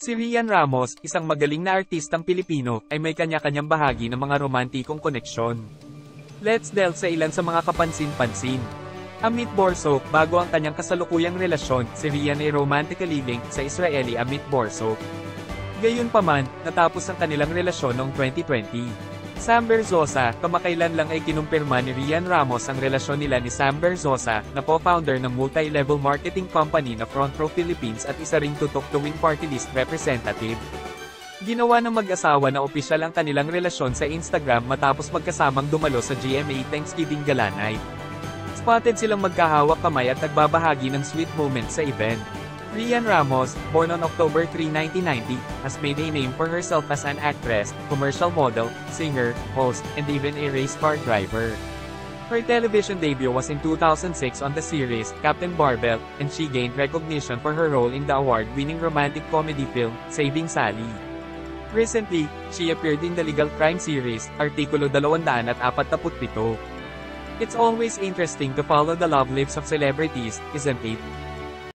Si Rian Ramos, isang magaling na artistang Pilipino, ay may kanya-kanyang bahagi ng mga romantikong koneksyon. Let's delve sa ilan sa mga kapansin-pansin. Amit Borsok, bago ang kanyang kasalukuyang relasyon, si Rian ay romantically linked sa Israeli Amit Borsok. Gayunpaman, natapos ang kanilang relasyon noong 2020. Sam Berzosa, kamakailan lang ay kinumpirma ni Rian Ramos ang relasyon nila ni Sam Berzosa, na co-founder ng multi-level marketing company na Front Row Philippines at isa ring tutok tuwing party list representative. Ginawa ng mag-asawa na opisyal ang kanilang relasyon sa Instagram matapos magkasamang dumalo sa GMA Thanksgiving Gala Night. Spotted silang magkahawak kamay at nagbabahagi ng sweet moments sa event. Rian Ramos, born on October 3, 1990, has made a name for herself as an actress, commercial model, singer, host, and even a race car driver. Her television debut was in 2006 on the series Captain Barbell, and she gained recognition for her role in the award-winning romantic comedy film Saving Sally. Recently, she appeared in the legal crime series Artikulo 247. It's always interesting to follow the love lives of celebrities, isn't it?